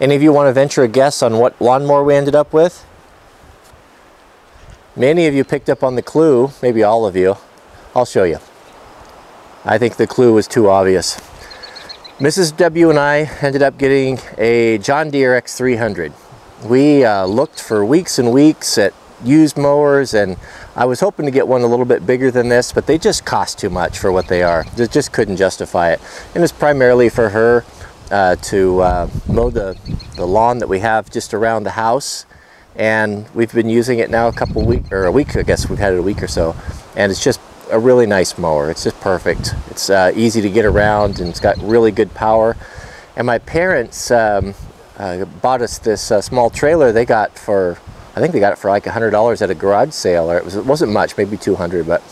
Any of you want to venture a guess on what lawnmower we ended up with? Many of you picked up on the clue, maybe all of you. I'll show you. I think the clue was too obvious. Mrs. W and I ended up getting a John Deere X300. We uh, looked for weeks and weeks at used mowers and I was hoping to get one a little bit bigger than this, but they just cost too much for what they are. They just couldn't justify it. And it's primarily for her uh, to uh, mow the, the lawn that we have just around the house. And we've been using it now a couple weeks, or a week, I guess we've had it a week or so. And it's just a really nice mower. It's just perfect. It's uh, easy to get around and it's got really good power. And my parents um, uh, bought us this uh, small trailer they got for, I think they got it for like $100 at a garage sale, or it, was, it wasn't much, maybe 200 but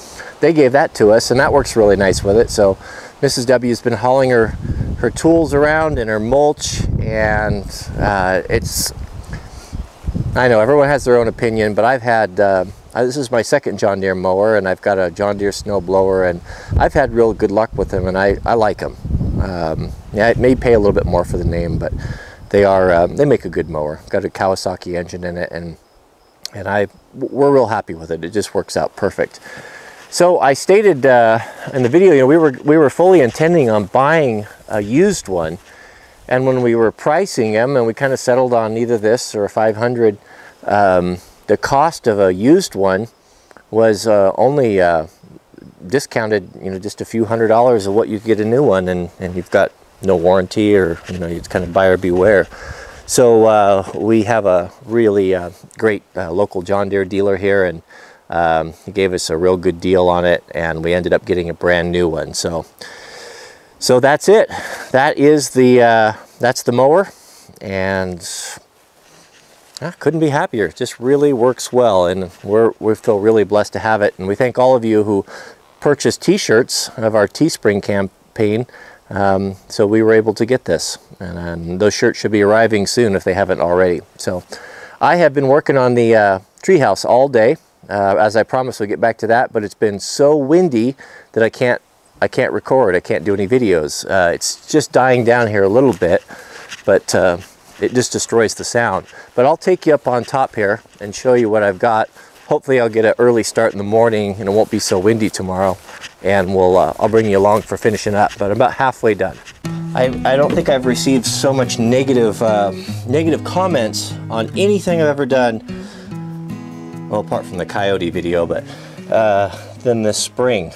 they gave that to us and that works really nice with it. So Mrs. W has been hauling her, her tools around and her mulch and uh, it's, I know everyone has their own opinion, but I've had, uh, this is my second John Deere mower and I've got a John Deere snow blower and I've had real good luck with them and I, I like them. Um, yeah, it may pay a little bit more for the name, but they are uh, they make a good mower. Got a Kawasaki engine in it, and and I we're real happy with it. It just works out perfect. So I stated uh, in the video, you know, we were we were fully intending on buying a used one, and when we were pricing them, and we kind of settled on either this or a 500, um, the cost of a used one was uh, only uh, discounted, you know, just a few hundred dollars of what you get a new one, and and you've got no warranty or you know it's kind of buyer beware. So uh, we have a really uh, great uh, local John Deere dealer here and um, he gave us a real good deal on it and we ended up getting a brand new one. So so that's it that is the uh, that's the mower and I couldn't be happier it just really works well and we're we feel really blessed to have it and we thank all of you who purchased t-shirts of our Teespring campaign um, so we were able to get this. And, and, those shirts should be arriving soon if they haven't already. So I have been working on the uh, treehouse all day. Uh, as I promised, we'll get back to that. But it's been so windy that I can't I can't record. I can't do any videos. Uh, it's just dying down here a little bit, but uh, it just destroys the sound. But I'll take you up on top here and show you what I've got. Hopefully I'll get an early start in the morning and it won't be so windy tomorrow and we'll uh, I'll bring you along for finishing up but I'm about halfway done I, I don't think I've received so much negative uh, negative comments on anything I've ever done well apart from the coyote video but uh, than this spring